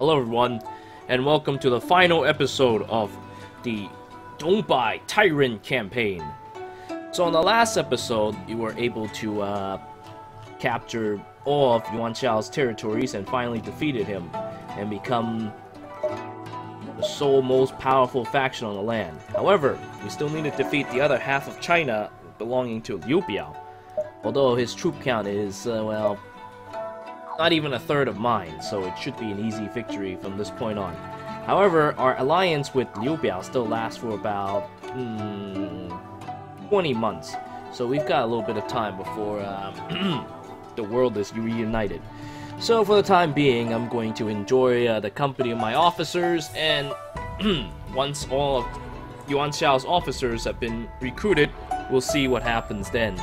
Hello everyone, and welcome to the final episode of the Dongbai Tyrant campaign. So in the last episode, you were able to uh, capture all of Yuan Shao's territories and finally defeated him, and become the sole most powerful faction on the land. However, we still need to defeat the other half of China belonging to Liu Biao, although his troop count is, uh, well, not even a third of mine, so it should be an easy victory from this point on. However, our alliance with Liu Biao still lasts for about hmm, 20 months, so we've got a little bit of time before um, the world is reunited. So for the time being, I'm going to enjoy uh, the company of my officers, and once all of Yuan Shao's officers have been recruited, we'll see what happens then.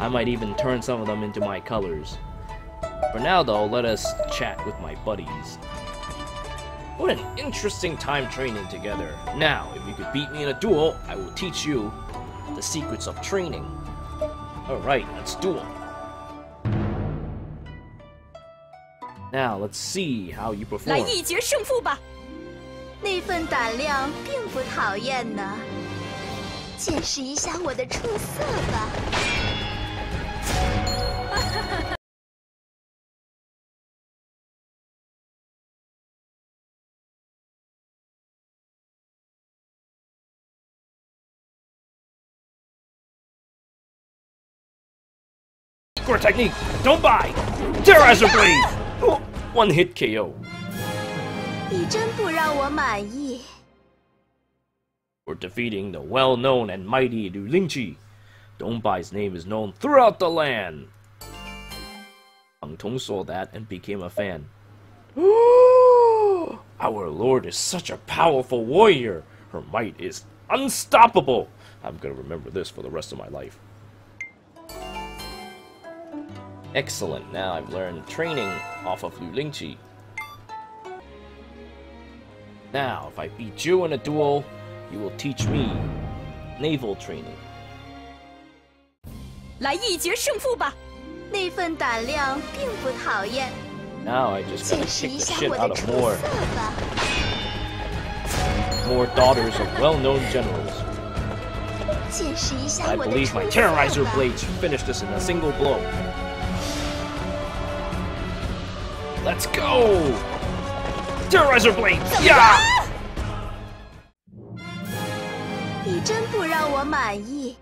I might even turn some of them into my colors. For now though, let us chat with my buddies. What an interesting time training together. Now, if you could beat me in a duel, I will teach you the secrets of training. Alright, let's duel. Now, let's see how you 来 perform. 一决胜负吧！那份胆量并不讨厌呢。见识一下我的出色吧。 Score technique! Don't buy! Terrorizer Blade! Oh, One hit KO. 你真不让我满意。 For defeating the well-known and mighty Liu Lingqi. Dongbai's name is known throughout the land. Pang Tong saw that and became a fan. Our lord is such a powerful warrior. Her might is unstoppable. I'm gonna remember this for the rest of my life. Excellent, now I've learned training off of Lu Lingqi. Now, if I beat you in a duel, you will teach me naval training. I just gotta kick the shit out of more, more daughters of well-known generals. I believe my terrorizer blades finish this in a single blow. Let's go! Terrorizer Blade! Yeah! Ah! 你真不让我满意。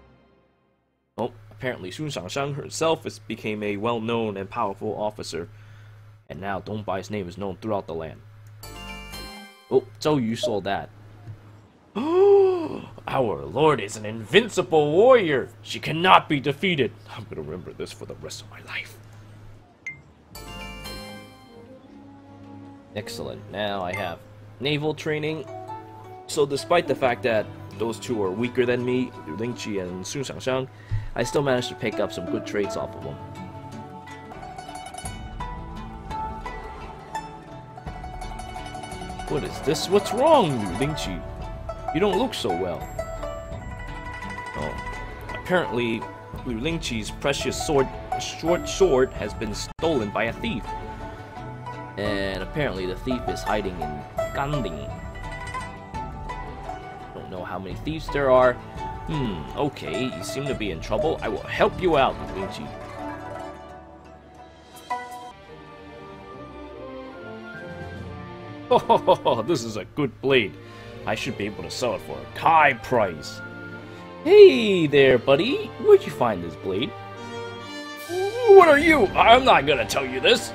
Oh, apparently Sun Shangxiang herself is, became a well-known and powerful officer, and now Dong Bai's name is known throughout the land. Oh, Zhou Yu saw that. Our Lord is an invincible warrior! She cannot be defeated! I'm gonna remember this for the rest of my life. Excellent. Now I have naval training. So despite the fact that those two are weaker than me, Liu Lingqi and Sun Shangxiang, I still managed to pick up some good traits off of them. What is this? What's wrong, Liu Lingqi? You don't look so well. Oh, apparently Liu Lingqi's precious sword, short sword has been stolen by a thief. And apparently the thief is hiding in Ganding. Don't know how many thieves there are. Hmm, okay, you seem to be in trouble. I will help you out, Liu Lingqi. Oh, this is a good blade. I should be able to sell it for a high price. Hey there, buddy. Where'd you find this blade? What are you? I'm not gonna tell you this.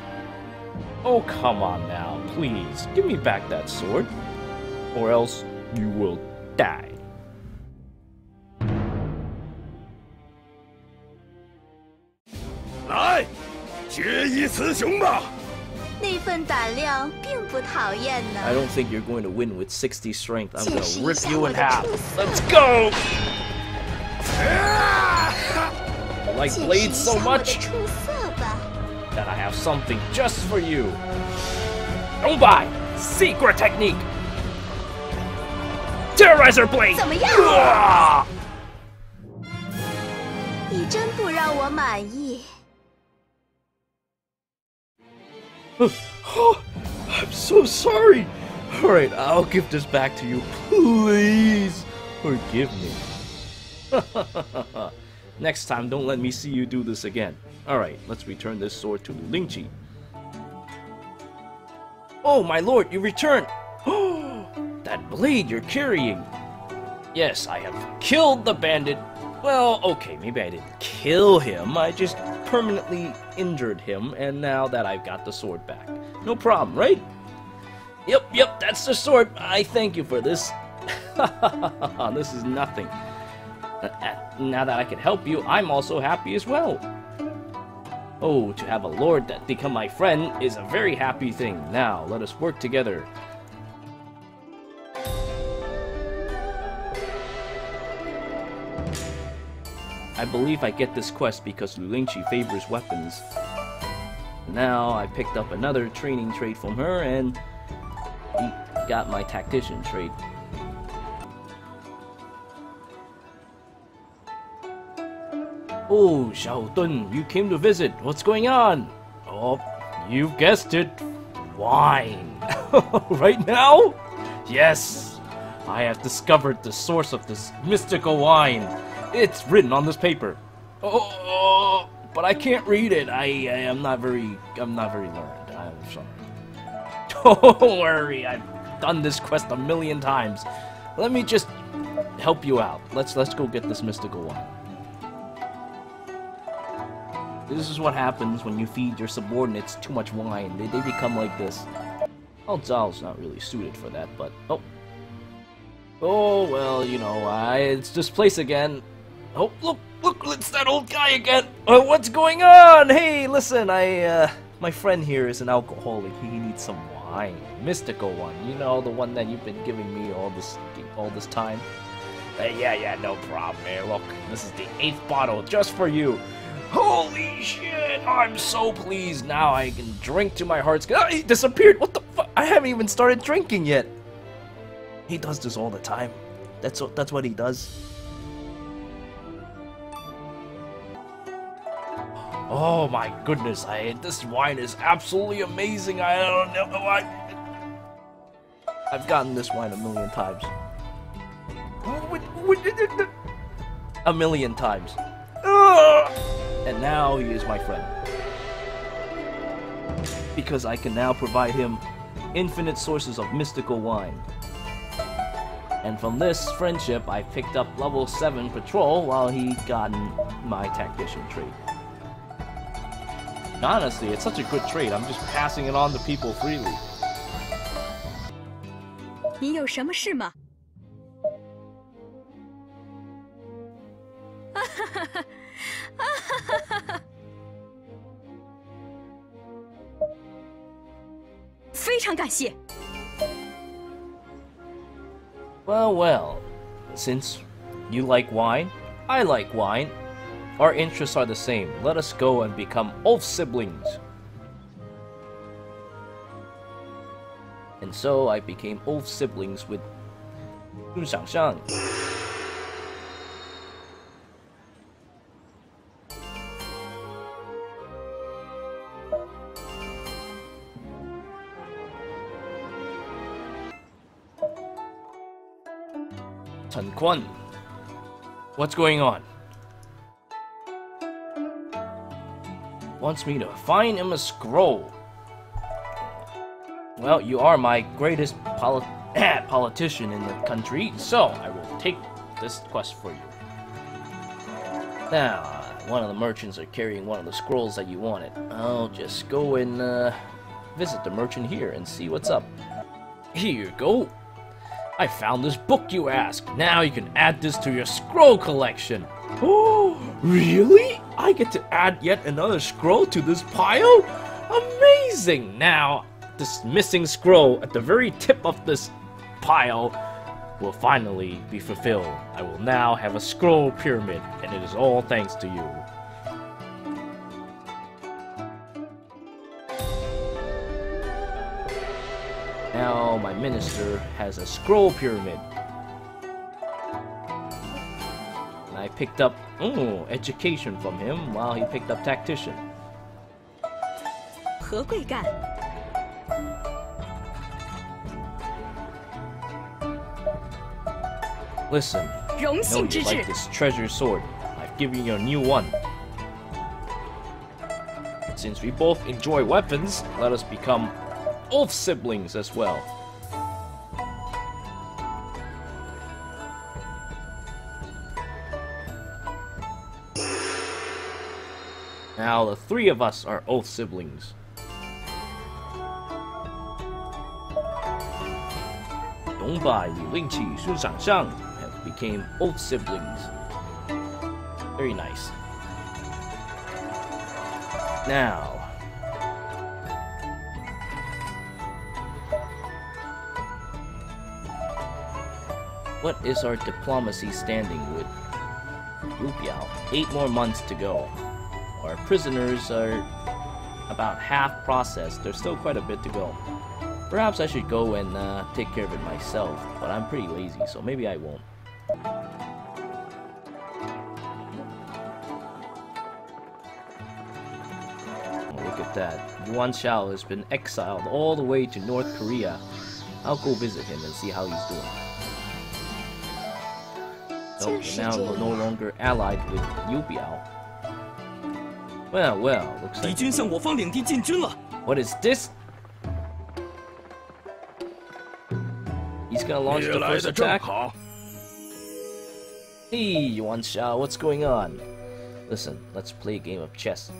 Oh, come on now, please. Give me back that sword. Or else you will die. 来，决一雌雄吧！那份胆量并不讨厌 I 呢。 don't think you're going to win with 60 strength. I'm 见 gonna 识一 rip 下 you 我 in 的 half. 出色 Let's 吧。 go! I like 见识 blades 一 so 下我的 much 出色吧。 that I have something just for you. Don't buy! Secret technique! Terrorizer blade! 怎么样 Ah! 你真不让我满意。 I'm so sorry. Alright, I'll give this back to you. Please forgive me. Next time, don't let me see you do this again. Alright, let's return this sword to Lingqi. Oh, my lord, you returned! that blade you're carrying! Yes, I have killed the bandit. Well, okay, maybe I didn't kill him. I just permanently injured him, and now that I've got the sword back. No problem, right? Yep, yep, that's the sword. I thank you for this. this is nothing. Uh, uh, now that I can help you, I'm also happy as well. Oh, to have a lord that become my friend is a very happy thing. Now, let us work together. I believe I get this quest because Lu Lingqi favors weapons. Now I picked up another training trait from her and got my tactician trait. Oh, Xiahou Dun, you came to visit. What's going on? Oh, you've guessed it. Wine. right now? Yes. I have discovered the source of this mystical wine. It's written on this paper. Oh, but I can't read it. I, I am not very I'm not very learned. I'm sorry. Don't worry. I've done this quest a million times. Let me just help you out. Let's let's go get this mystical wine. This is what happens when you feed your subordinates too much wine. They, they become like this. Well, Zhao's not really suited for that, but... Oh. Oh, well, you know, I, it's this place again. Oh, look, look, it's that old guy again. Uh, what's going on? Hey, listen, I, uh, my friend here is an alcoholic. He needs some wine. Mystical one. You know, the one that you've been giving me all this, all this time. Uh, yeah, yeah, no problem, man. Look, this is the eighth bottle just for you. Holy shit! I'm so pleased now. I can drink to my heart's. Oh, he disappeared. What the fuck? I haven't even started drinking yet. He does this all the time. That's that's what he does. Oh my goodness! I this wine is absolutely amazing. I don't know. I I've gotten this wine a million times. A million times And now he is my friend. Because I can now provide him infinite sources of mystical wine. And from this friendship, I picked up level 7 patrol while he gotten my tactician trait. Honestly, it's such a good trait, I'm just passing it on to people freely. 你有什么事吗？ Well, well. Since you like wine, I like wine. Our interests are the same. Let us go and become old siblings. And so I became old siblings with Shangxiang. One, What's going on? Wants me to find him a scroll. Well, you are my greatest polit politician in the country, so I will take this quest for you. Now, one of the merchants are carrying one of the scrolls that you wanted. I'll just go and uh, visit the merchant here and see what's up. Here you go. I found this book you asked. Now you can add this to your scroll collection. Oh, really? I get to add yet another scroll to this pile? Amazing! Now, this missing scroll at the very tip of this pile will finally be fulfilled. I will now have a scroll pyramid, and it is all thanks to you. now my minister has a scroll pyramid. And I picked up ooh, education from him while he picked up tactician. Listen, I know you like this treasure sword. I've given you a new one. Since we both enjoy weapons, let us become oath siblings as well. Now the three of us are oath siblings. Dongbai, Liu Lingqi, Sun Shangxiang have became oath siblings. Very nice. Now, what is our diplomacy standing with Liu Biao? Eight more months to go. Our prisoners are about half processed. There's still quite a bit to go. Perhaps I should go and uh, take care of it myself, but I'm pretty lazy, so maybe I won't. Look at that. Yuan Shao has been exiled all the way to North Korea. I'll go visit him and see how he's doing so now no longer allied with Liu Biao. Well, well, looks like... What is this? He's gonna launch the first attack. Hey, Yuan Shao, what's going on? Listen, let's play a game of chess.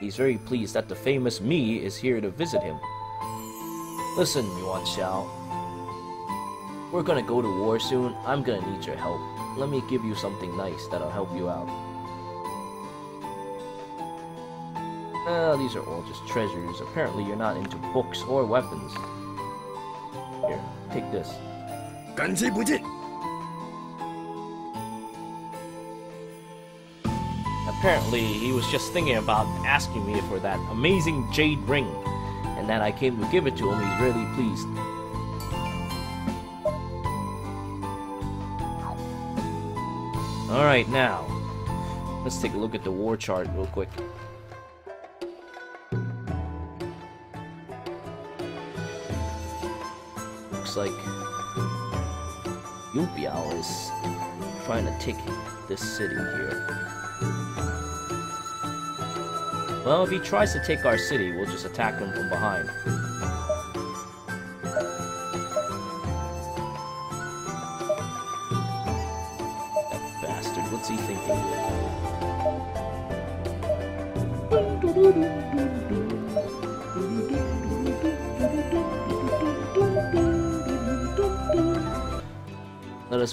He's very pleased that the famous me is here to visit him. Listen, Yuan Shao, we're gonna go to war soon. I'm gonna need your help. Let me give you something nice that'll help you out. Uh, these are all just treasures. Apparently you're not into books or weapons. Here, take this. Apparently he was just thinking about asking me for that amazing jade ring. And that I came to give it to him, he's really pleased. Alright, now, let's take a look at the war chart real quick. Looks like Liu Biao is trying to take this city here. Well, if he tries to take our city, we'll just attack him from behind.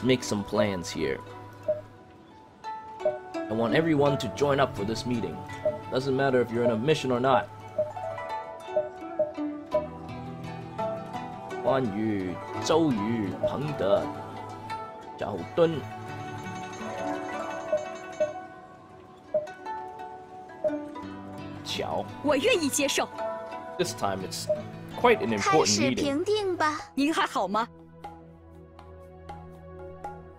Let's make some plans here. I want everyone to join up for this meeting. Doesn't matter if you're in a mission or not. Guan Yu, Zhou Yu, Pang De, Xiahou Dun. Time it's quite an important meeting. 开始评定吧。您还好吗？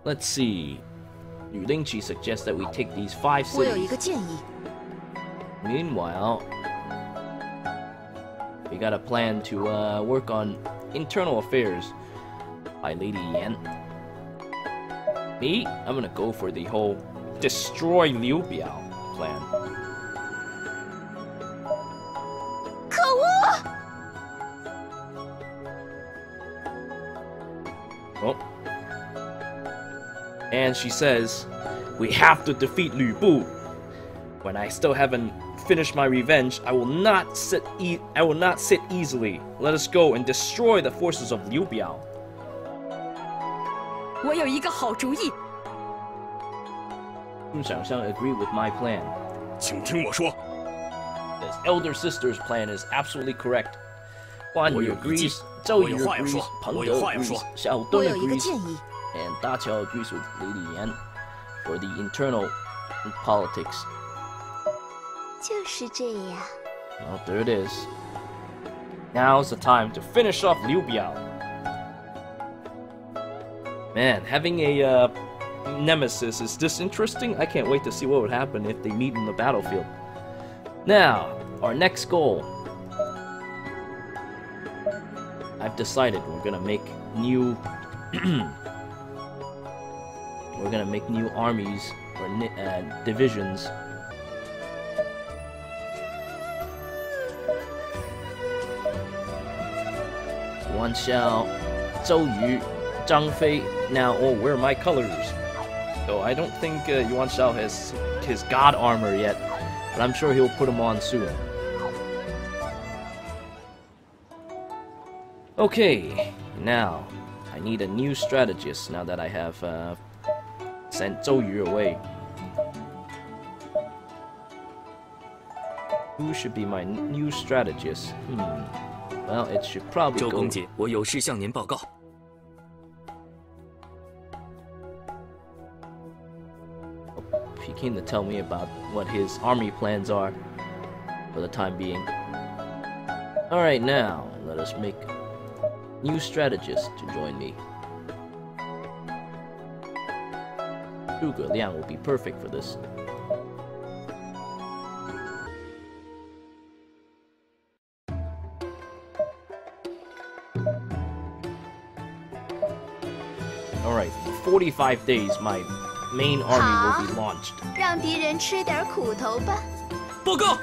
Let's see. Lu Lingqi suggests that we take these five cities. Meanwhile, we got a plan to uh, work on internal affairs by Lady Yan. Me, I'm gonna go for the whole destroy Liu Biao plan. and she says, We have to defeat Lu Bu. When I still haven't finished my revenge, I will not sit e I will not sit easily. Let us go and destroy the forces of Liu Biao. 我有一个好主意。Xiang Xiang agreed with my plan. 请听我说。This elder sister's plan is absolutely correct. Guan Yu agrees, Zhou Yu agrees, Pang De agrees, Xiahou Dun agrees and Daqiao agrees with Li Yan for the internal politics. Well, there it is. Now's the time to finish off Liu Biao. Man, having a uh, nemesis is this interesting? I can't wait to see what would happen if they meet in the battlefield. Now, our next goal. I've decided we're gonna make new We're gonna make new armies or uh, divisions. Yuan Shao, Zhou Yu, Zhang Fei. Now, oh, where are my colors? Oh, I don't think uh, Yuan Shao has his god armor yet, but I'm sure he'll put them on soon. Okay, now I need a new strategist now that I have uh, sent Zhou Yu away. Who should be my n- new strategist? Hmm. Well, it should probably 周 go. 公瑾，我有事向您报告。 He came to tell me about what his army plans are for the time being. Alright, now let us make new strategists to join me. Zhuge Liang will be perfect for this. Alright, 45 days my main army will be launched. 让敌人吃点苦头吧。报告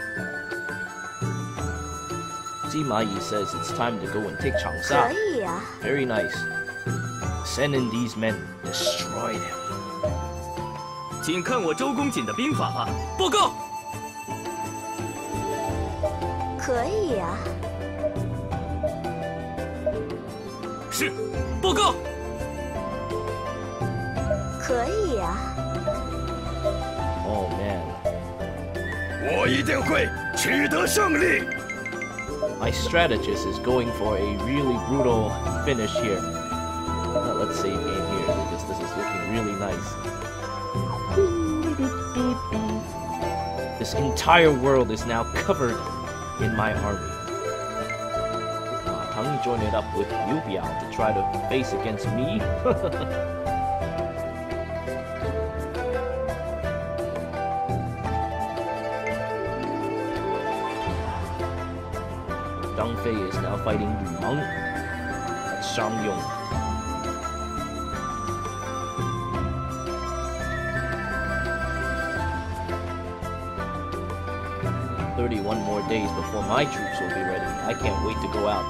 Sima Yi says it's time to go and take Changsha. Very nice. Send in these men. Destroy them. 请看我周公瑾的兵法吧。报告，可以啊，是，报告，可以啊，Oh man. 我一定会取得胜利。My strategist is going for a really brutal finish here. Uh, let's save game here because this is looking really nice. This entire world is now covered in my army. Uh, Tang join it up with Liu Biao to try to face against me. Zhang Fei is now fighting Lu Meng at Shangyong. Days before my troops will be ready. I can't wait to go out.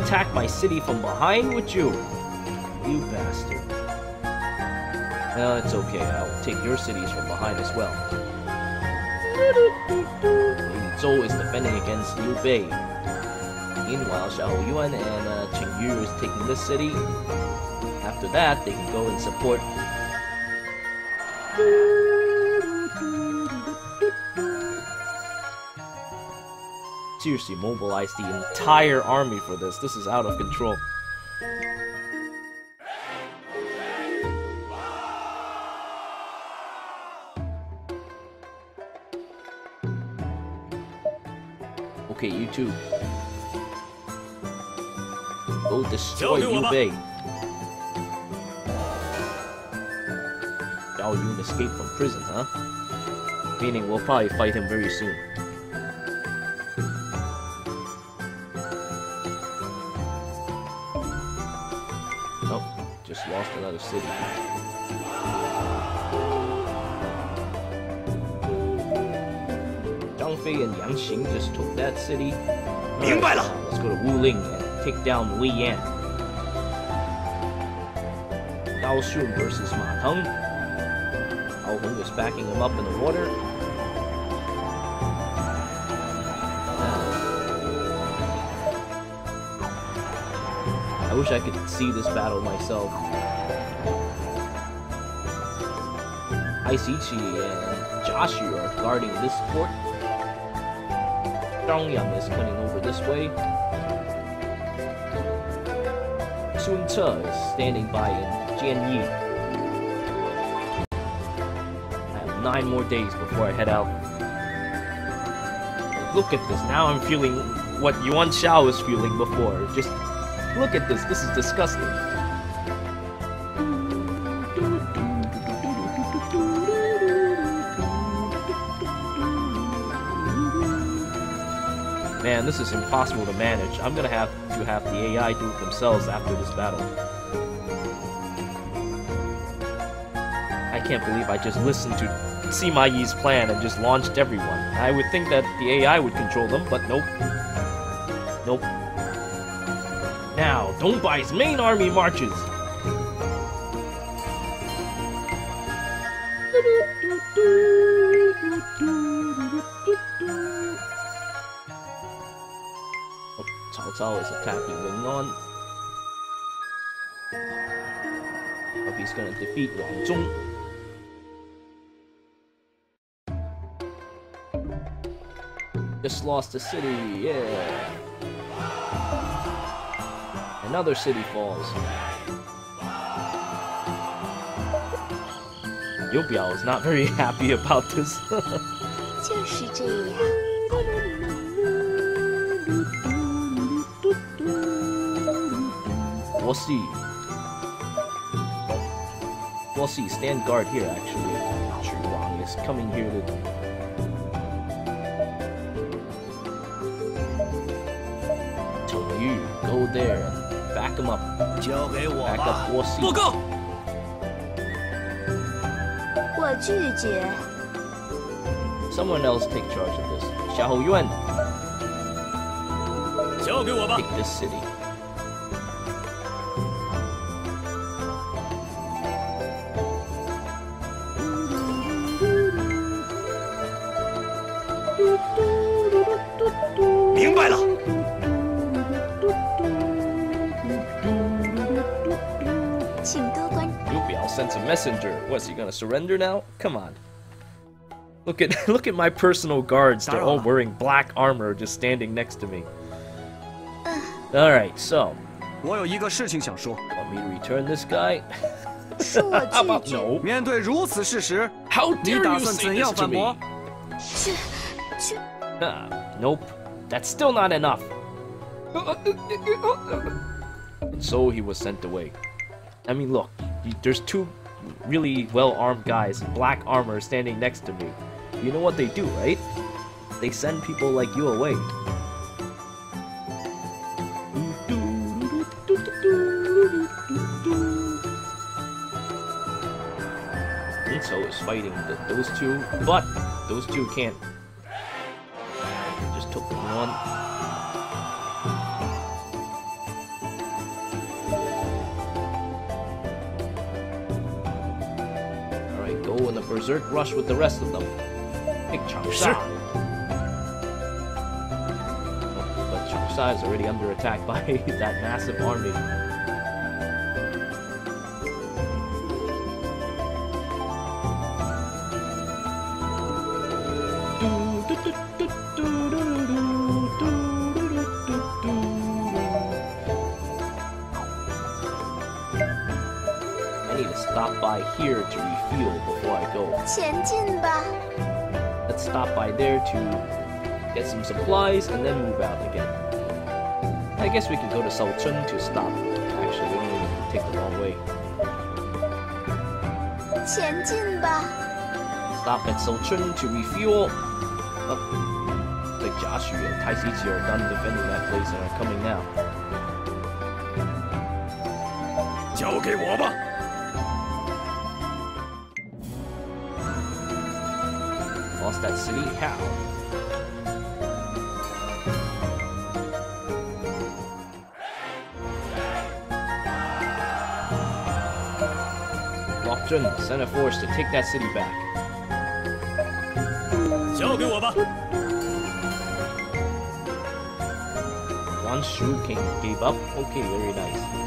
Attack my city from behind with you, you bastard. Well, it's okay. I'll take your cities from behind as well. Maybe Zhou is defending against Liu Bei. Meanwhile, Xiahou Yuan and uh, Qing Yu is taking this city. After that, they can go and support. seriously mobilize the entire army for this. This is out of control. Okay, you too. Go destroy Yubei. Dao Yun escaped from prison, huh? Meaning we'll probably fight him very soon. another city. Zhang Fei and Yang Xing just took that city. Right, let's go to Wuling and take down Wei Yan. Dao Shun versus Ma Teng. Ao Hong is backing him up in the water. I wish I could see this battle myself. Aisichi and Joshu are guarding this fort. Zhangyang is coming over this way. Sun Ce is standing by in Jianye. I have nine more days before I head out. Look at this. Now I'm feeling what Yuan Shao was feeling before. Just look at this. This is disgusting. man, this is impossible to manage. I'm gonna have to have the AI do it themselves after this battle. I can't believe I just listened to Sima Yi's plan and just launched everyone. I would think that the AI would control them, but nope. Now, Dongbai's main army marches. Oh, Cao Cao is attacking Lingnan. Hope he's gonna defeat Wang Zhong. Just lost a city, yeah. Another city falls. Liu Biao is not very happy about this. we'll see. We'll see. Stand guard here, actually. Chuang is coming here to go there back him up. 交给我 Back 吧 up，we'll see. 报告，我拒绝。 Someone else take charge of this. Xiahou Yuan, 交给我吧。 take this city. “ messenger. What's he gonna surrender now? Come on. Look at look at my personal guards. They're all wearing black armor, just standing next to me. All right, so 我有一个事情想说。 want me to return this guy? 恕我 How about 拒绝。 no? 面对如此事实， How 你 dare 打 you 算 say 怎 this 样 to 反驳 me?？去去， Ah, nope. That's still not enough. And so he was sent away. I mean, look, you, there's two really well-armed guys in black armor standing next to me. You know what they do, right? They send people like you away. Inso is fighting th those two, but those two can't. Just took one. Berserk rush with the rest of them. Changsha. Oh, but Changsha is already under attack by that massive army. here to refuel before I go. Let's stop by there to get some supplies and then move out again. I guess we can go to Shouchun to stop. Actually, we don't even take the long way. 前进吧. Stop at Shouchun to refuel. Oh, like Joshua and Taishi Ci are done defending that place and are coming now. 交给我吧。City Hall. Lockton, send a force to take that city back. One Shu King gave up? Okay, very nice.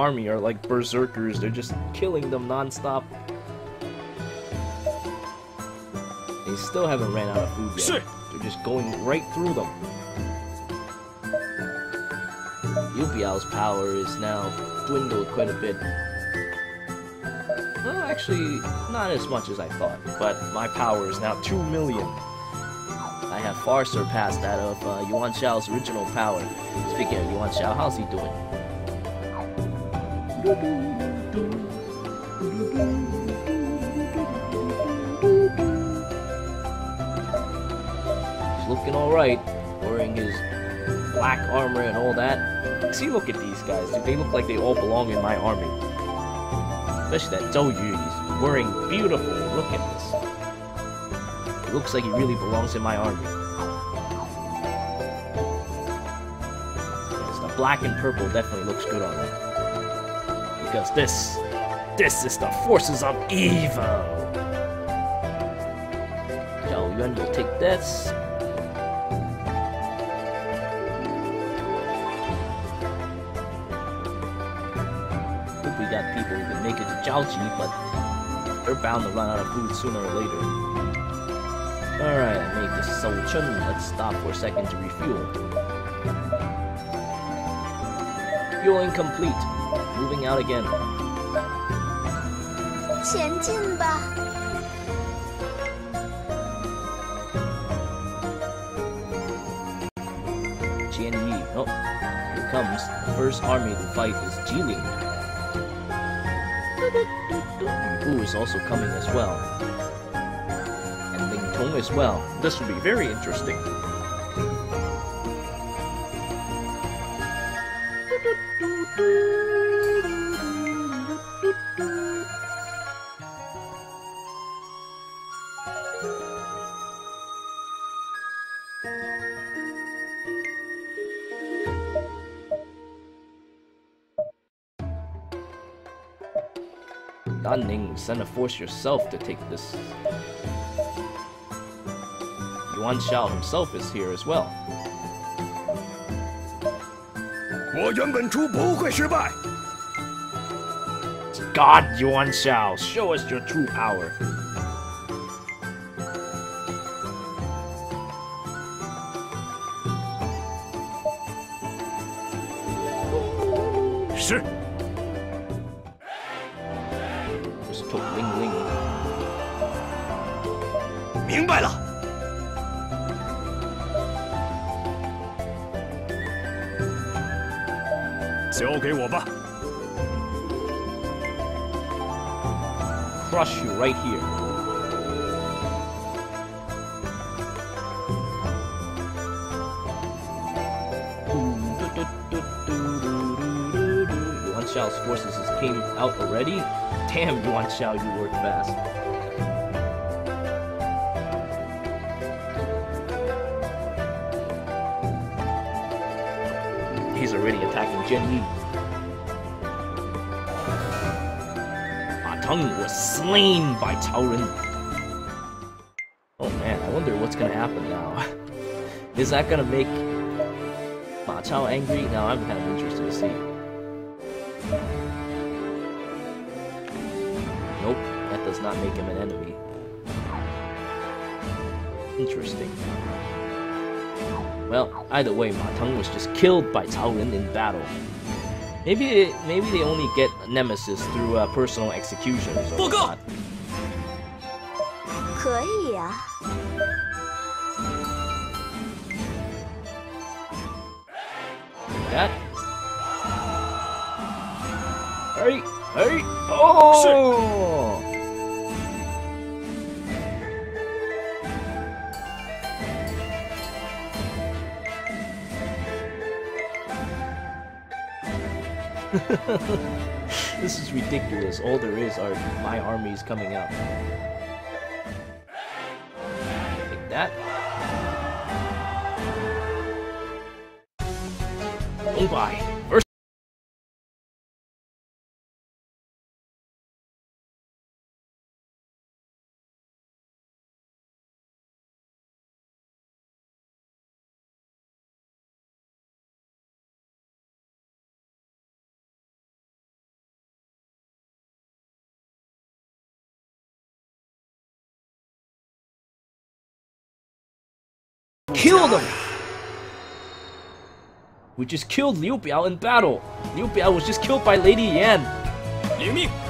Army are like berserkers, they're just killing them non-stop. They still haven't ran out of food yet. They're just going right through them. Liu Biao's power is now dwindled quite a bit. Well, actually, not as much as I thought, but my power is now 2 million. I have far surpassed that of uh, Yuan Shao's original power. Speaking of Yuan Shao, how's he doing? He's looking alright, wearing his black armor and all that. See, look at these guys, dude. They look like they all belong in my army. Especially that Zhou Yu, he's wearing beautiful. Look at this. It looks like he really belongs in my army. The black and purple definitely looks good on him. Because this, this is the forces of evil. Zhao Yuan will take this. Hope we got people who can make it to Jiaoji, but they're bound to run out of food sooner or later. Alright, I made this Shouchun. Let's stop for a second to refuel. Fueling complete moving out again. 前进吧。Jianye, oh, here comes the first army to fight is Jilin. Wu is also coming as well. And Ling Tong as well. This will be very interesting. Ning, send a force yourself to take this. Yuan Xiao himself is here as well. 我原本出不会失败。 God, Yuan Xiao, show us your true power. 是， Right here. Yuan Shao's forces came out already? Damn, Yuan Shao, you work fast. He's already attacking Jin Yi. Ma was slain by Cao Oh man, I wonder what's gonna happen now. Is that gonna make Ma Chao angry? Now I'm kind of interested to see. Nope, that does not make him an enemy. Interesting. Well, either way, Ma Teng was just killed by Cao in battle. Maybe maybe they only get Nemesis through uh, personal executions or 报告 whatnot. this is ridiculous. All there is are my armies coming out. Like that. Oh, First. Kill them! We just killed Liu Biao in battle. Liu Biao was just killed by Lady Yan. 领命。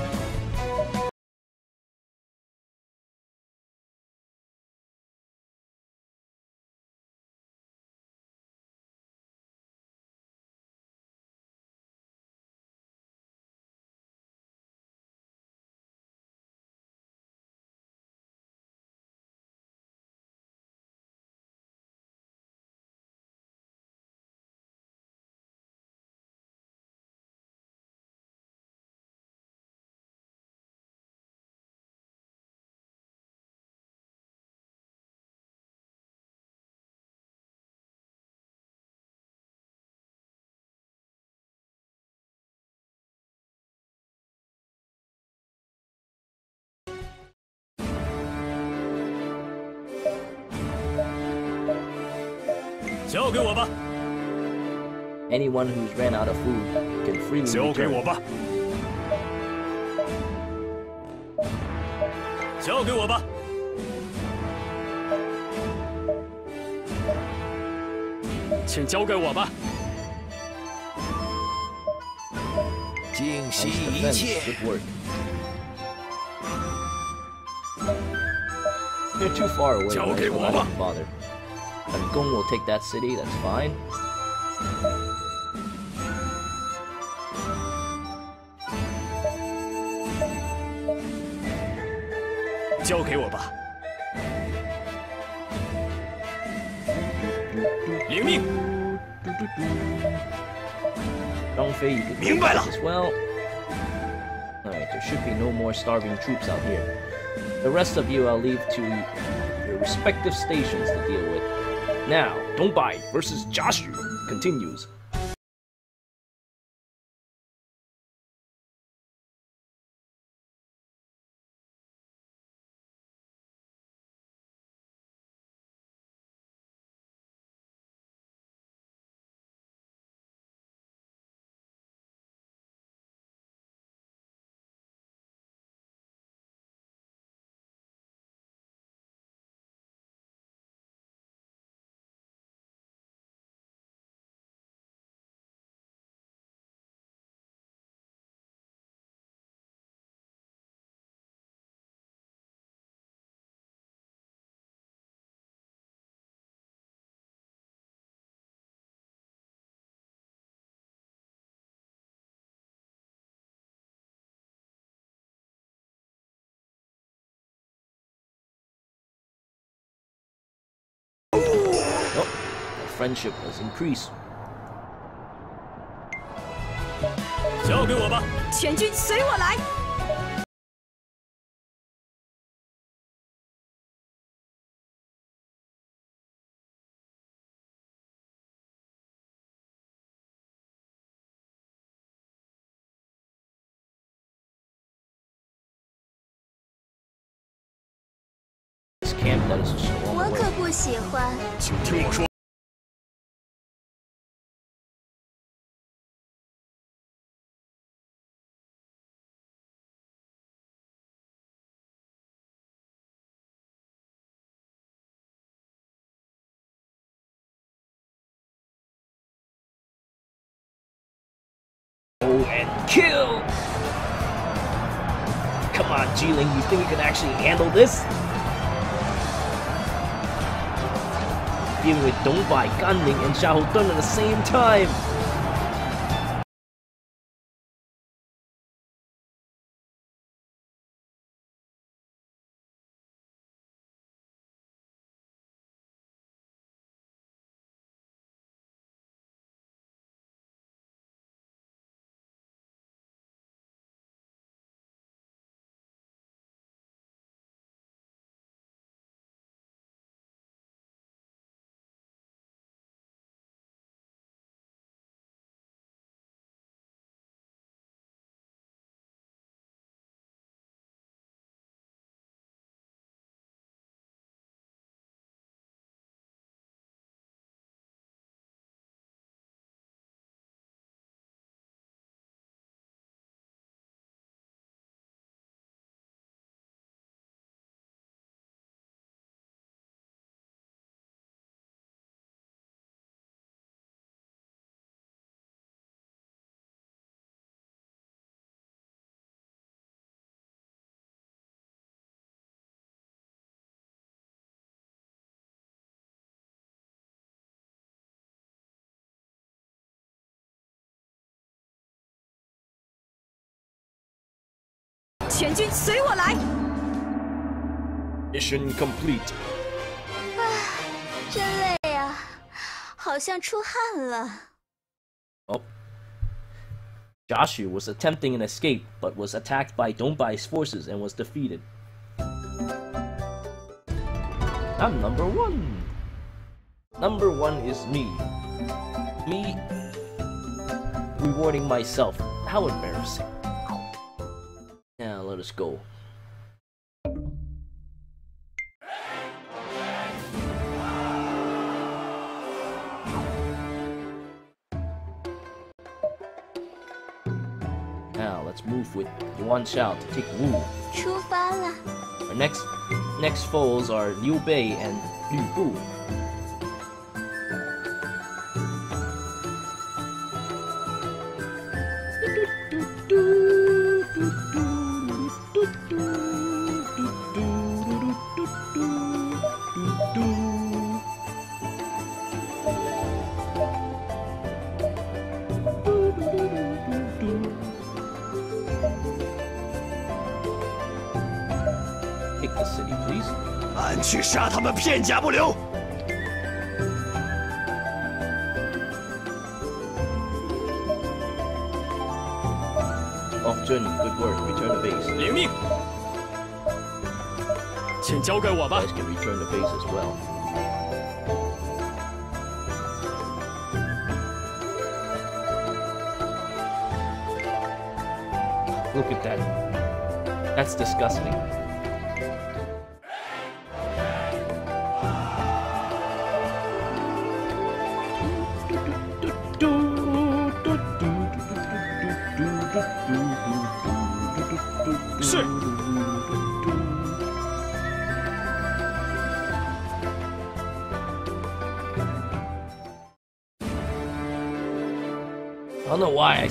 交给我吧，Anyone who's ran out of food can freely 交给我.吧，交给我吧，请交给我吧。尽悉一切。交给我吧。Gong will take that city, that's fine. As well. Alright, there should be no more starving troops out here. The rest of you I'll leave to your respective stations to deal with. Now, Dong Bai versus Jia Xu continues. friendship has increased. 交给我吧。全军随我来！ This camp that is just along 我 the 可 way. 不喜欢。请听我说， Think you can actually handle this? Dealing with Dong Bai, Ganning, and Xiahou Dun at the same time! “全军随我来。Mission complete。啊，真累啊，好像出汗了。Oh. Jia Xu was attempting an escape, but was attacked by Dong Bai's forces and was defeated. I'm number one. Number one is me. Me rewarding myself. How embarrassing let us go. Now let's move with Yuan Shao to take Wu. Our next next foes are Liu Bei and Lü Bu. 去杀他们，片甲不留。 Oh, Jun, good work. Return to base. 领命。请交给我 You 吧 guys。can return to base as well. Look at that. That's disgusting.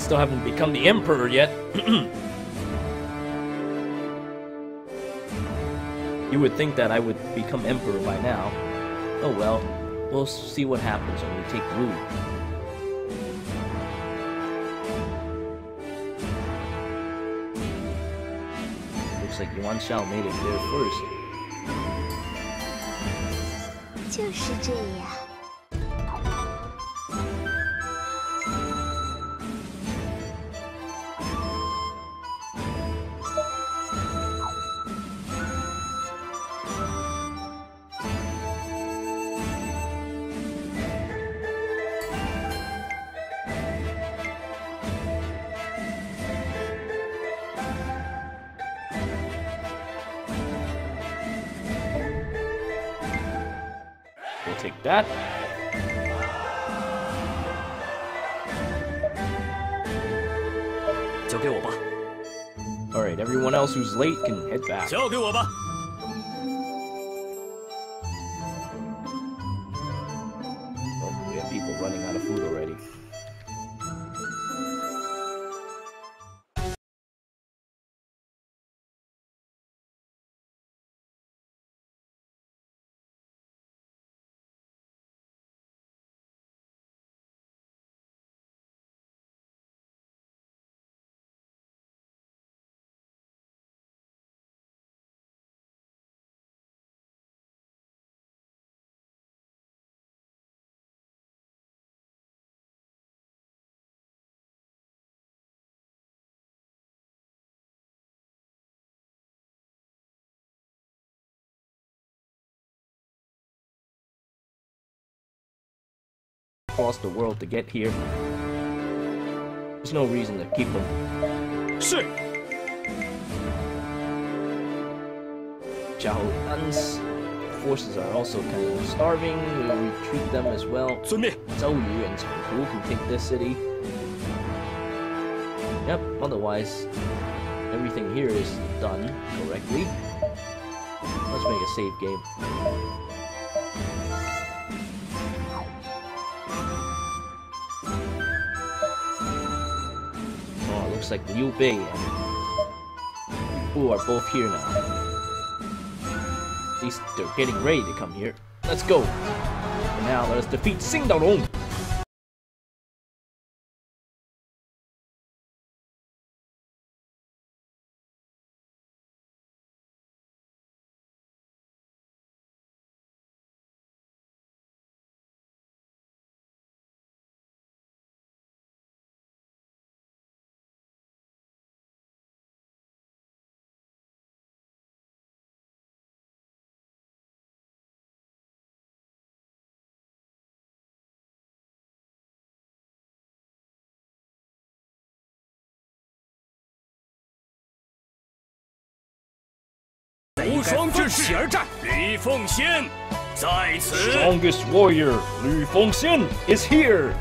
still haven't become the emperor yet. you would think that I would become emperor by now. Oh well, we'll see what happens when we take Wu. Looks like Yuan Shao made it there first. 就是这样。 everyone else who's late can head back. 交给我吧。 across the world to get here. There's no reason to keep them. Sick! Chaoan's forces are also kind of starving. We treat them as well. Zhou Yu and Zhang Hu can take this city. Yep, otherwise, everything here is done correctly. Let's make a save game. Like Liu Bei and Wu are both here now. At least they're getting ready to come here. Let's go! For now, let us defeat Xing Daorong! 之气而战，吕奉先在此。Strongest warrior, 吕奉先 is here!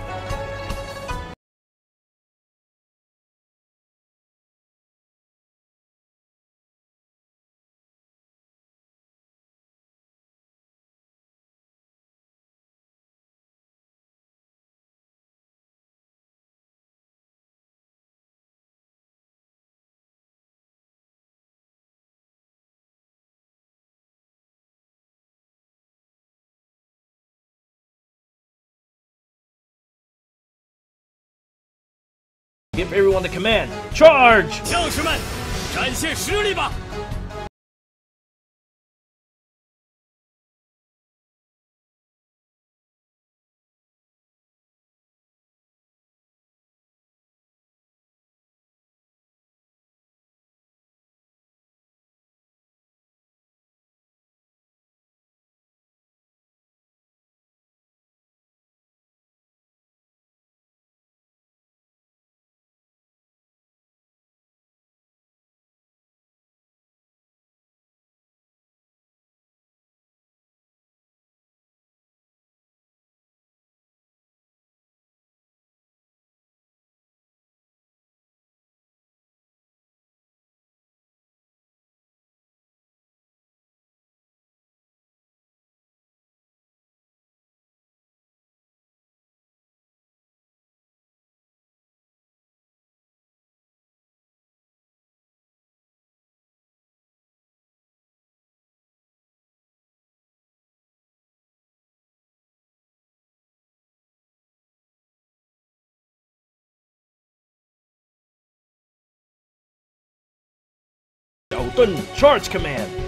Give everyone the command. Charge! 将士们，展现实力吧！ 小盾 Charge command.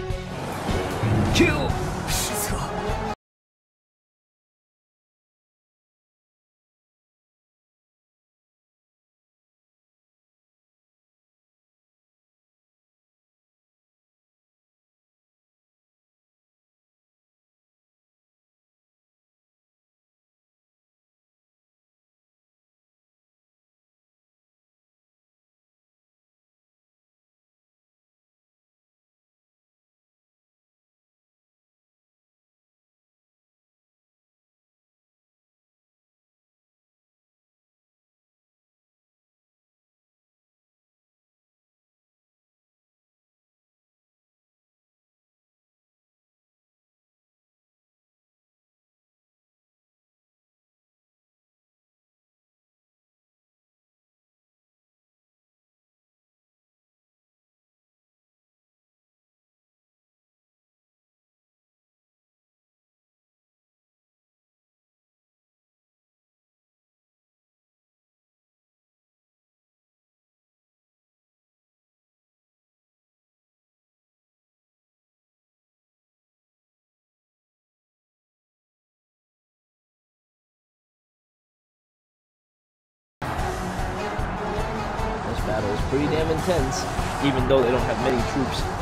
Pretty damn intense, even though they don't have many troops.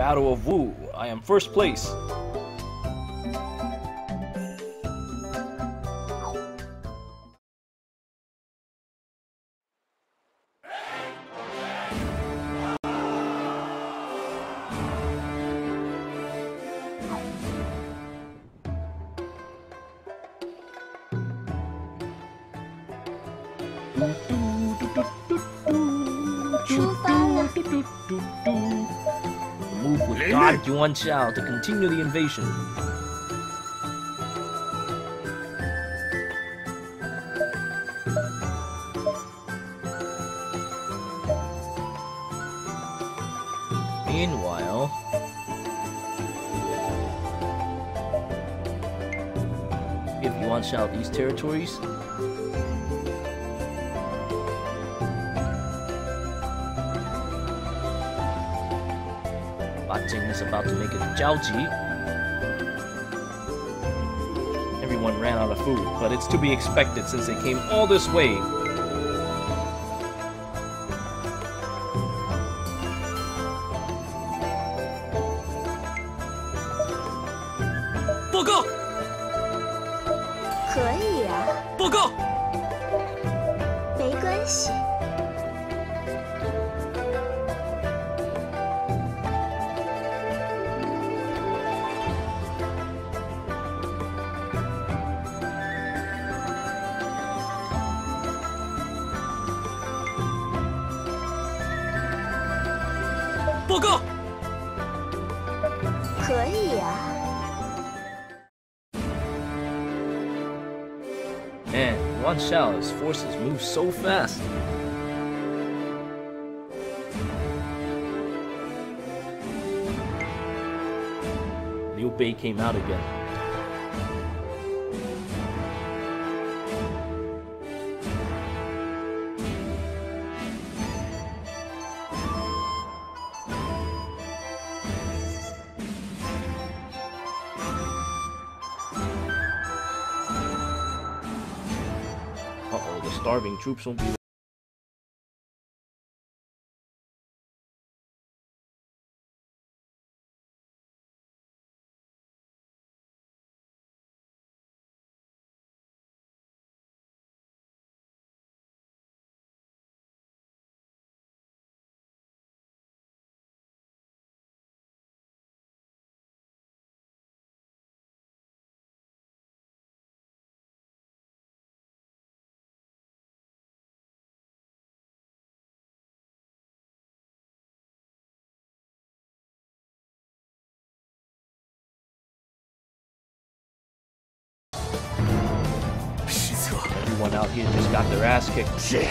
Battle of Wu. I am first place. God Yuan to continue the invasion. Meanwhile, give Yuan Shao these territories. Jing is about to make it to Jiaoji. Everyone ran out of food, but it's to be expected since they came all this way. So fast. Liu Bei came out again. Starving troops won't be ass kicked.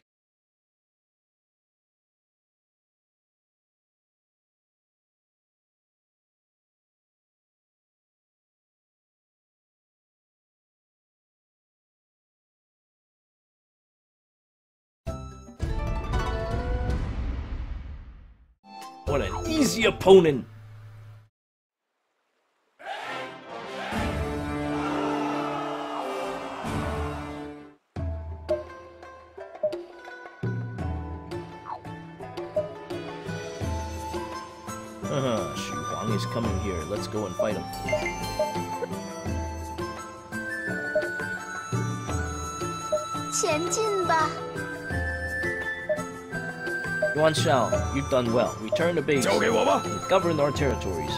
What an easy opponent! Xu Huang is coming here. Let's go and fight him. 前进吧， Yuan Shao, you've done well. Return to base 交给我吧。 and govern our territories.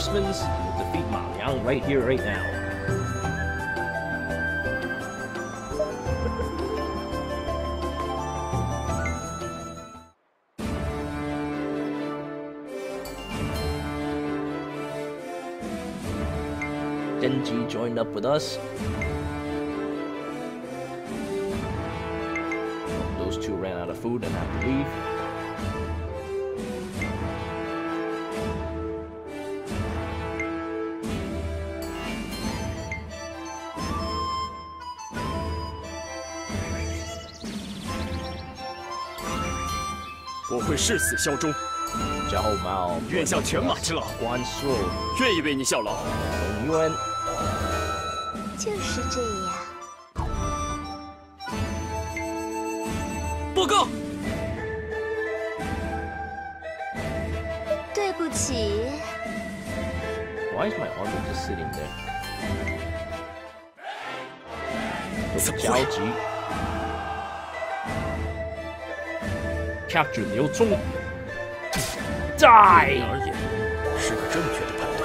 For reinforcements. We'll defeat Ma Liang right here, right now. Denji joined up with us. Those two ran out of food and had to leave. 骄傲，愿效犬马之劳，宽恕，愿意为你效劳。永远。就是这样。报告。对不起。Why is my army just sitting there? capture 牛中。Die！对你而言，是个正确的判断。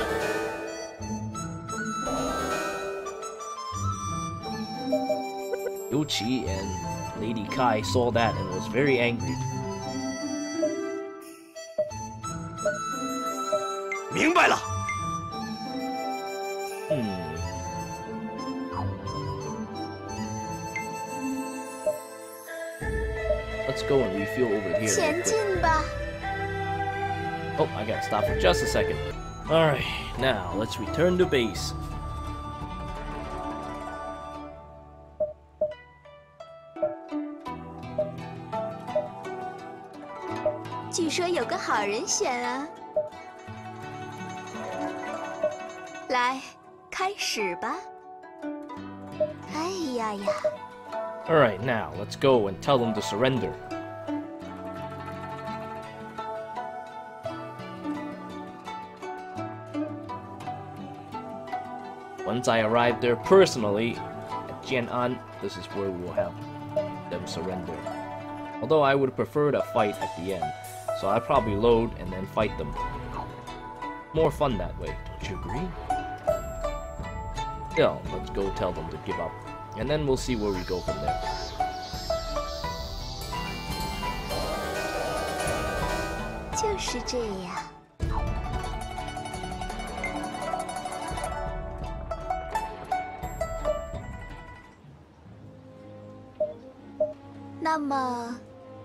Yuchi and Lady Cai saw that and was very angry. 明白了。Stop for just a second. Alright, now let's return to base. Alright, now let's go and tell them to surrender. Once I arrive there personally, at Jian'an, this is where we will have them surrender. Although I would prefer to fight at the end, so I probably load and then fight them. More fun that way, don't you agree? Still, let's go tell them to give up and then we'll see where we go from there. Just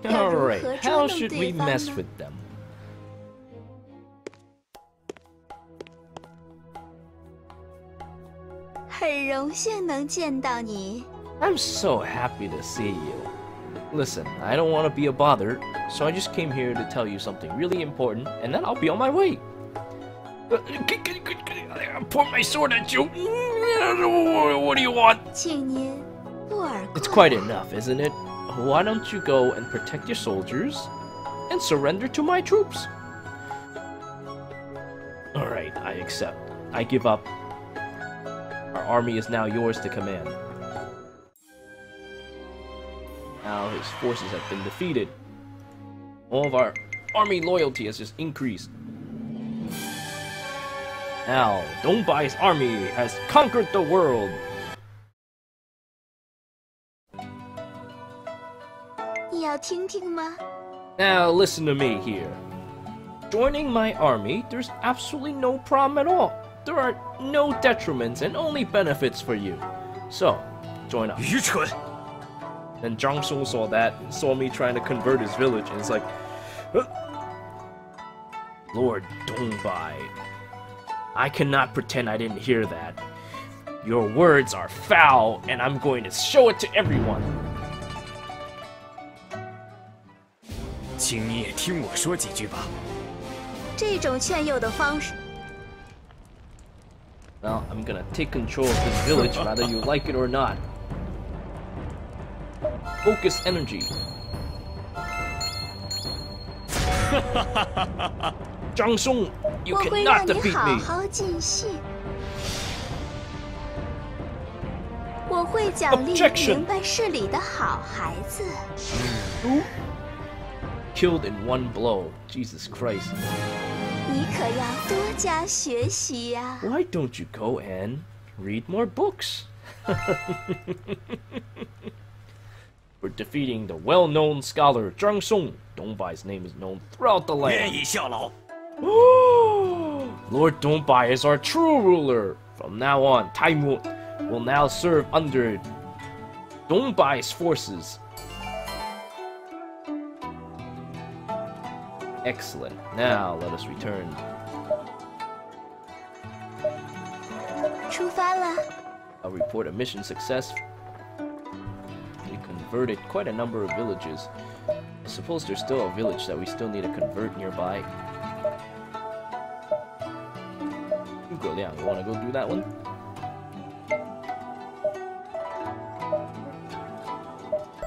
Alright, how should we mess with them? I'm so happy to see you. Listen, I don't want to be a bother, so I just came here to tell you something really important, and then I'll be on my way. Uh, I point my sword at you. Mm, what do you want? It's quite enough, isn't it? Why don't you go and protect your soldiers and surrender to my troops? Alright, I accept. I give up our army is now yours to command. Now his forces have been defeated. All of our army loyalty has just increased. Now, Dong Bai's army has conquered the world. Now listen to me here. Joining my army, there's absolutely no problem at all. There are no detriments and only benefits for you. So, join up. Then Zhang Song saw that and saw me trying to convert his village, and it's like, uh, Lord Dong Bai, I cannot pretend I didn't hear that. Your words are foul, and I'm going to show it to everyone. 请你也听我说几句吧。这种劝诱的方式 well, I'm gonna take control of this village whether you like it or not. Focus energy. Zhang Song, you cannot defeat me. 我会奖励明白事理的好孩子。Killed in one blow. Jesus Christ. Why don't you go and read more books? We're defeating the well-known scholar Zhang Song. Dong Bai's name is known throughout the land. Lord Dongbai is our true ruler. From now on, Taimu will now serve under Dong Bai's forces Excellent. Now let us return. 出发了. A report of mission success. We converted quite a number of villages. I suppose there's still a village that we still need to convert nearby. Zhuge Liang, you wanna go do that one?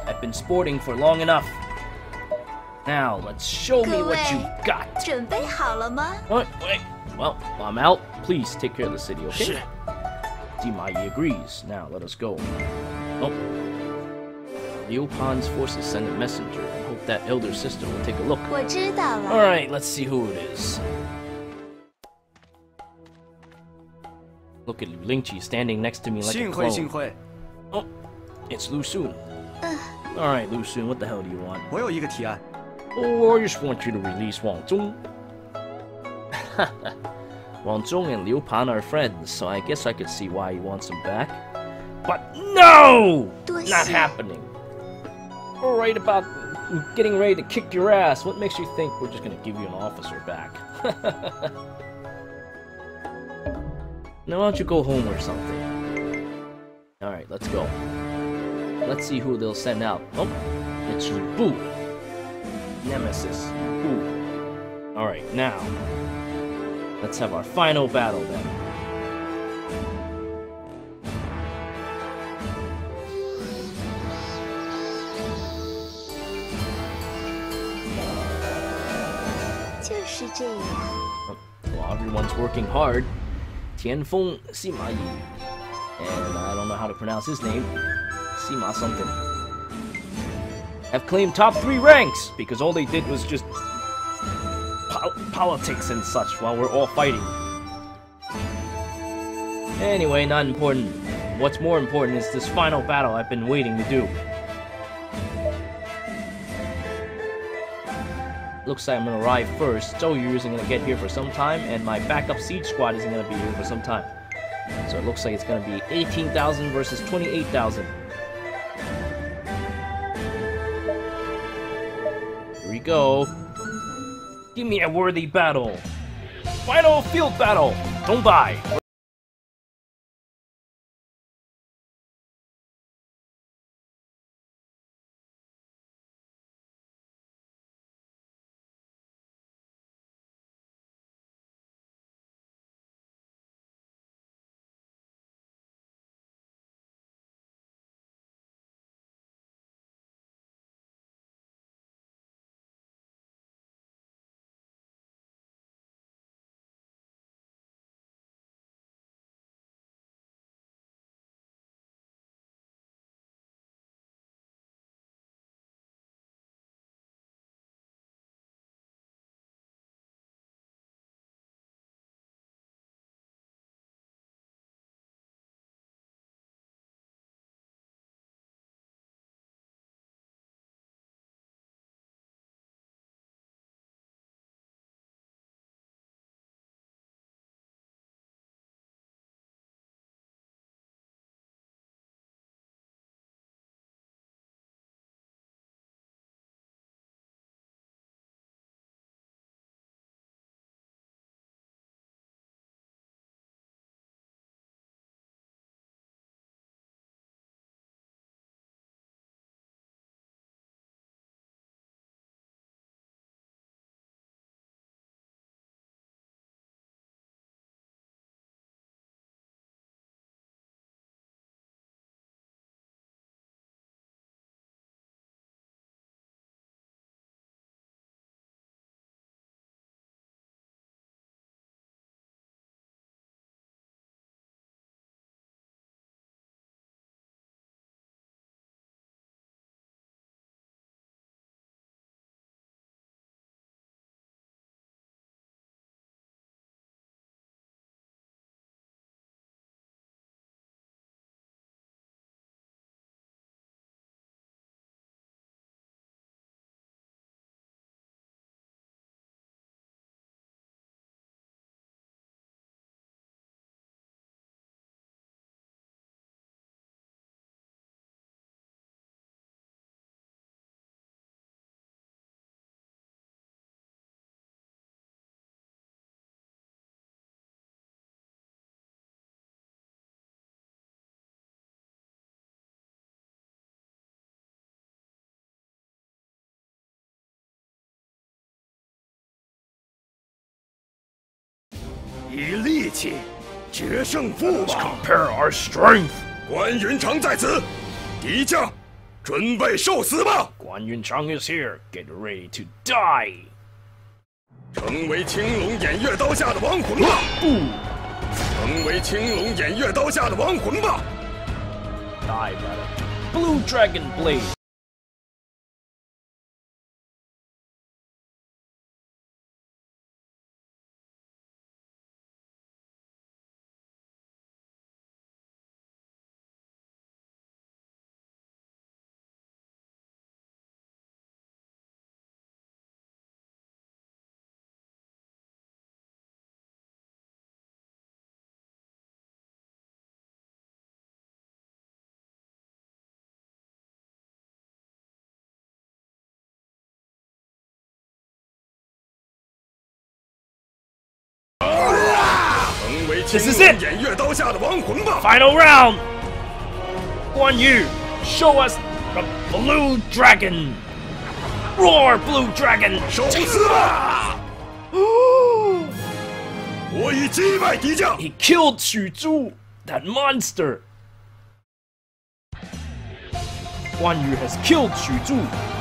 I've been sporting for long enough. Now, let's show me what you got. 准备好了吗？ Wait, wait. Well, I'm out. Please take care of the city, okay? 是。 Dimai agrees. Now, let us go. Oh. Liu Pan's forces send a messenger and hope that elder sister will take a look. 我知道了。 Alright, let's see who it is. Look at Liu Lingqi standing next to me like a 幸会幸 clone. 会， Oh, it's Lu Xun. Alright, Lu Xun, what the hell do you want? Oh, I just want you to release Huang Zhong. Huang Zhong and Liu Pan are friends, so I guess I could see why he wants him back. But no! Not happening. Alright about getting ready to kick your ass. What makes you think we're just gonna give you an officer back? now why don't you go home or something? Alright, let's go. Let's see who they'll send out. Oh, it's you, boo nemesis. Ooh. Alright, now. Let's have our final battle then. Oh, well, everyone's working hard. Tianfeng Sima Yi. And I don't know how to pronounce his name. Sima something. Have claimed top three ranks because all they did was just pol- politics and such while we're all fighting. Anyway, not important. What's more important is this final battle I've been waiting to do. Looks like I'm gonna arrive first. Zhou isn't gonna get here for some time, and my backup siege squad isn't gonna be here for some time. So it looks like it's gonna be 18,000 versus 28,000. We go. Give me a worthy battle. Final field battle. Don't buy. “以力气决胜负吧！compare our strength. 关云长在此，敌将，准备受死吧！Guan Yunchang is here. Get ready to die. 成为青龙偃月刀下的亡魂吧！不成为青龙偃月刀下的亡魂吧！Die, brother. Blue Dragon Blade. This is it! Final round! Guan Yu, show us the blue dragon! Roar, blue dragon! he killed Xu Zhu, that monster! Guan Yu has killed Xu Zhu,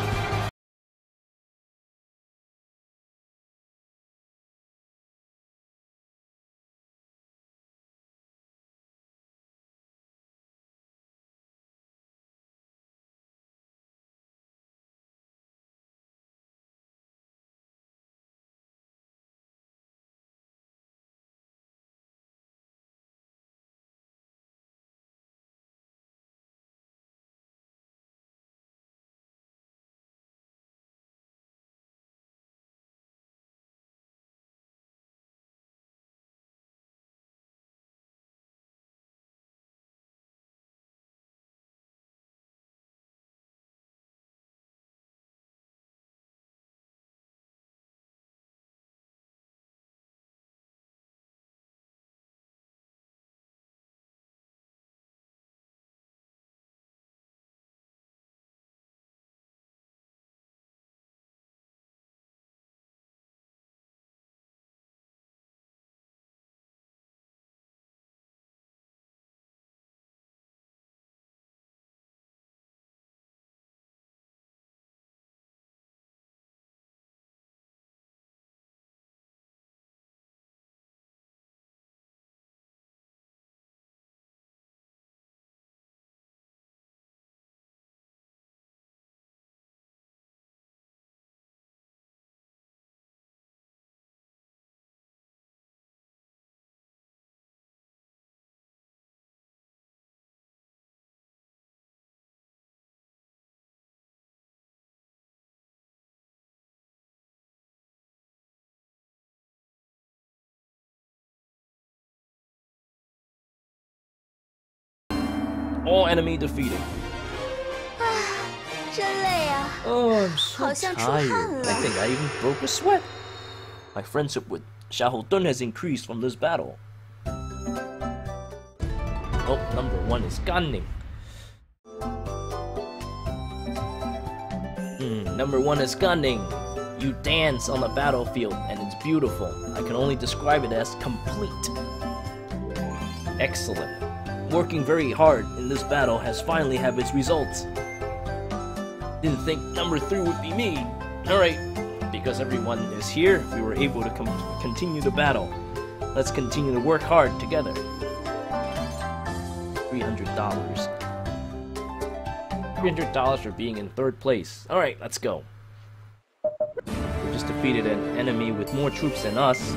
All enemy defeated. Oh, I'm so tired. I think I even broke a sweat. My friendship with Xiahou Dun has increased from this battle. Oh, number one is Gan Ning. Hmm, number one is Gan Ning. You dance on the battlefield, and it's beautiful. I can only describe it as complete. Excellent. Working very hard in this battle has finally have its results. Didn't think number three would be me. Alright, because everyone is here, we were able to continue the battle. Let's continue to work hard together. $300. $300 for being in third place. Alright, let's go. We just defeated an enemy with more troops than us,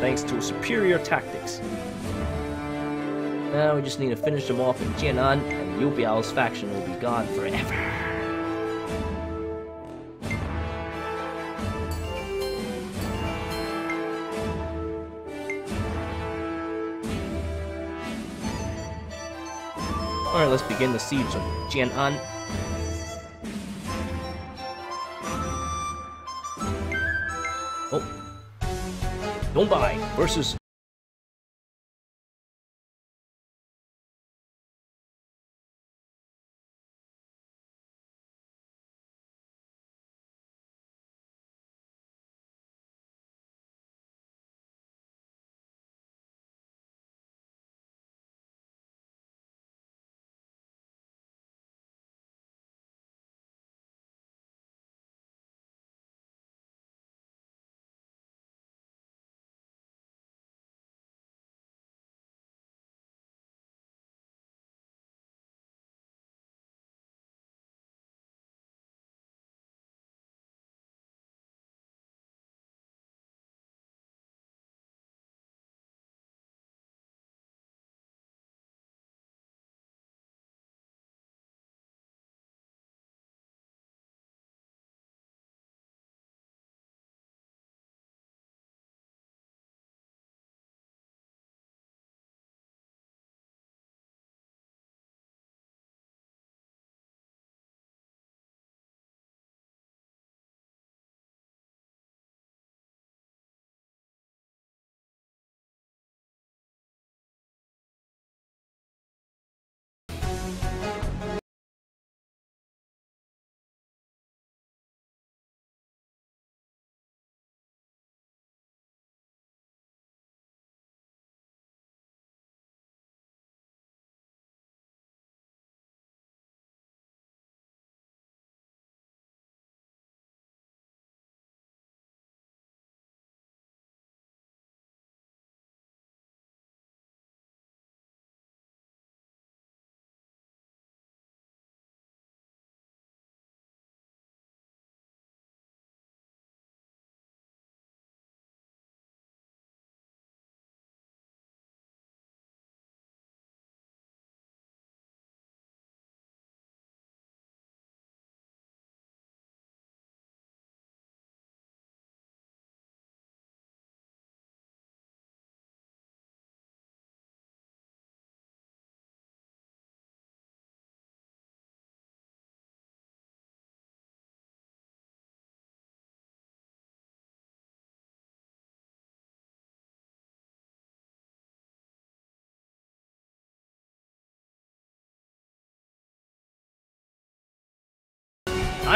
thanks to superior tactics. Now we just need to finish them off in Jianan, and Liu Biao's faction will be gone forever. Alright, let's begin the siege of Jianan. Oh. Dong Bai versus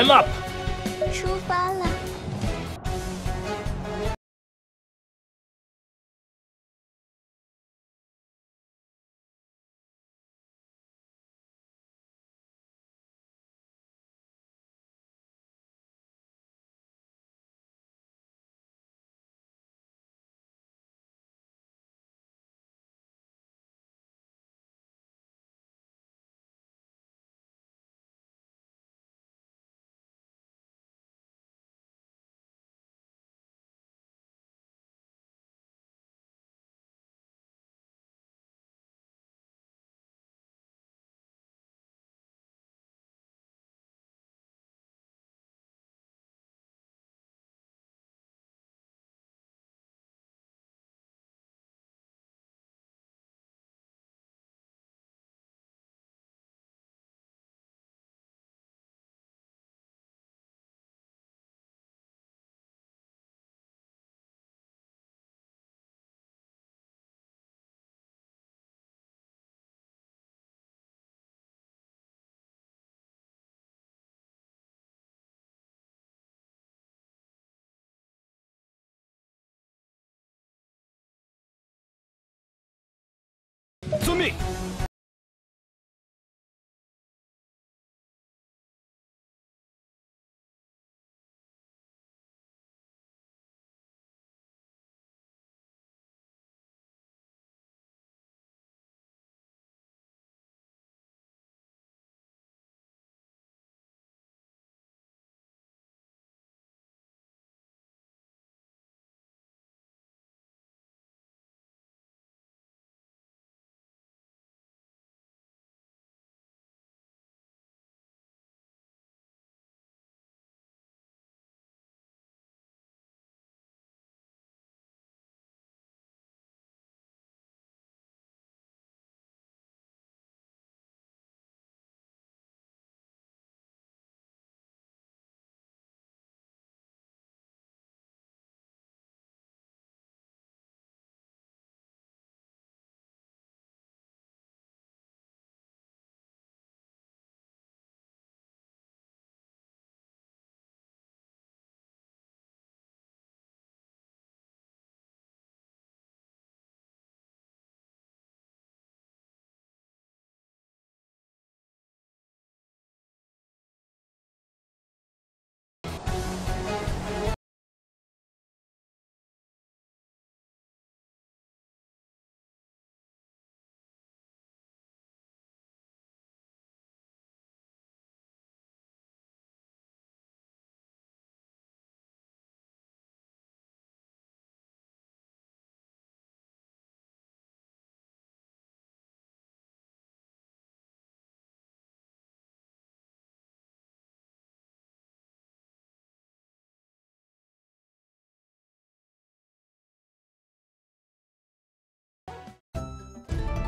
I'm up. 出发了。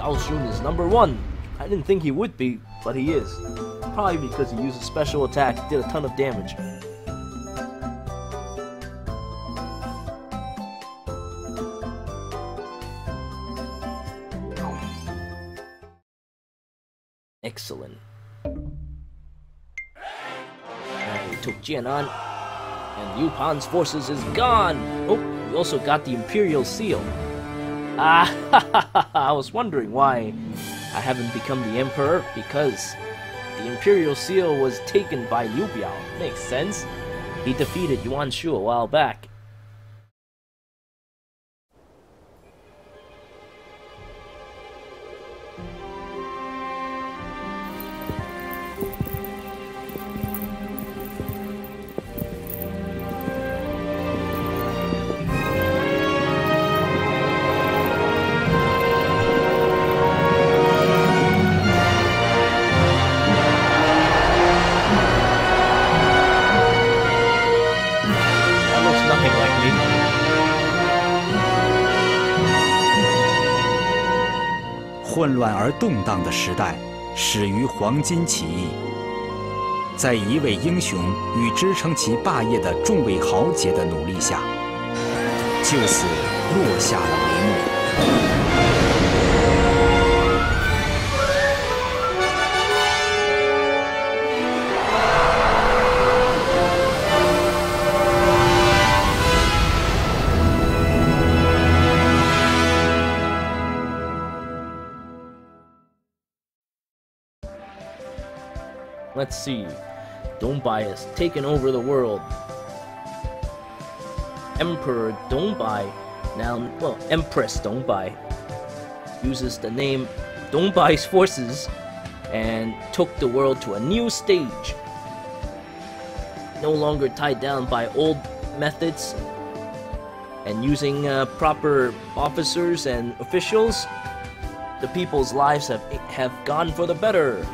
Gao Shun is number one. I didn't think he would be, but he is. Probably because he used a special attack, did a ton of damage. Excellent. And we took Jianan, and Liu Pan's forces is gone. Oh, we also got the Imperial Seal. Ah, I was wondering why I haven't become the Emperor, because the Imperial Seal was taken by Liu Biao. Makes sense. He defeated Yuan Shu a while back. 而动荡的时代始于黄巾起义，在一位英雄与支撑其霸业的众位豪杰的努力下，就此落下了帷幕。See. Dong Bai has taken over the world. Emperor Dong Bai, now, well, Empress Dong Bai, uses the name Dong Bai's forces and took the world to a new stage. No longer tied down by old methods and using uh, proper officers and officials, the people's lives have have gone for the better.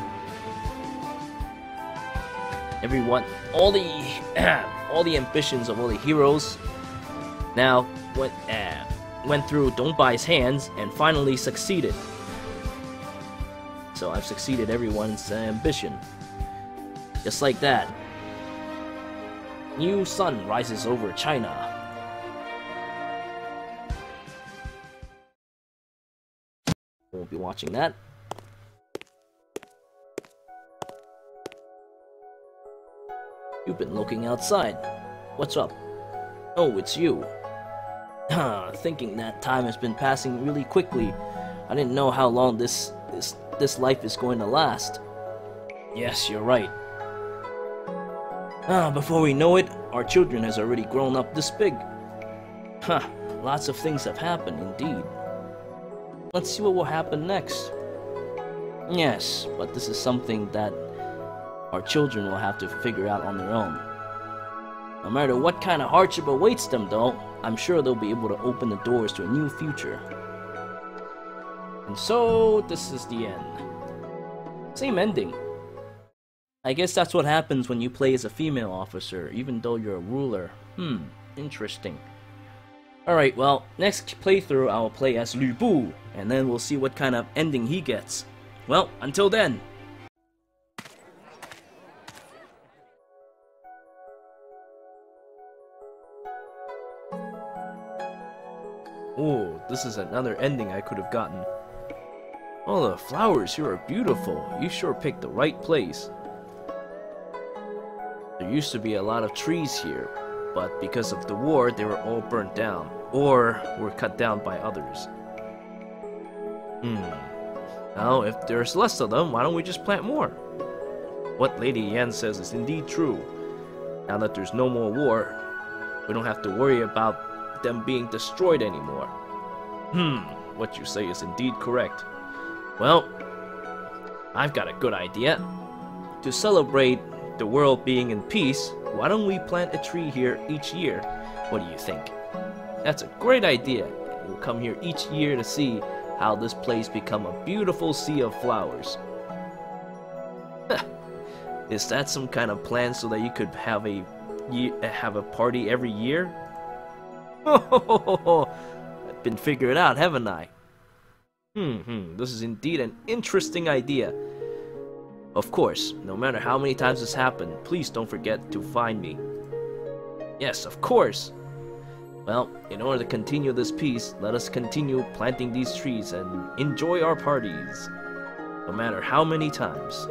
Everyone, all the all the ambitions of all the heroes now went uh, went through Dong Bai's hands and finally succeeded. So I've succeeded everyone's uh, ambition. Just like that. New sun rises over China. Won't be watching that. You've been looking outside. What's up? Oh, it's you. Thinking that time has been passing really quickly. I didn't know how long this this this life is going to last. Yes, you're right. Ah, before we know it, our children has already grown up this big. Huh, lots of things have happened indeed. Let's see what will happen next. Yes, but this is something that our children will have to figure out on their own. No matter what kind of hardship awaits them, though, I'm sure they'll be able to open the doors to a new future. And so, this is the end. Same ending. I guess that's what happens when you play as a female officer, even though you're a ruler. Hmm, interesting. Alright, well, next playthrough I'll play as Lu Bu, and then we'll see what kind of ending he gets. Well, until then, Oh, this is another ending I could have gotten. Oh, the flowers here are beautiful. You sure picked the right place. There used to be a lot of trees here, but because of the war, they were all burnt down, or were cut down by others. Hmm. Now, if there's less of them, why don't we just plant more? What Lady Yan says is indeed true. Now that there's no more war, we don't have to worry about them being destroyed anymore. Hmm, what you say is indeed correct. Well, I've got a good idea. To celebrate the world being in peace, why don't we plant a tree here each year? What do you think? That's a great idea. We'll come here each year to see how this place become a beautiful sea of flowers. Is that some kind of plan so that you could have a have a party every year? I've been figured out, haven't I? Hmm, hmm, this is indeed an interesting idea. Of course, no matter how many times this happened, please don't forget to find me. Yes, of course! Well, in order to continue this peace, let us continue planting these trees and enjoy our parties. No matter how many times.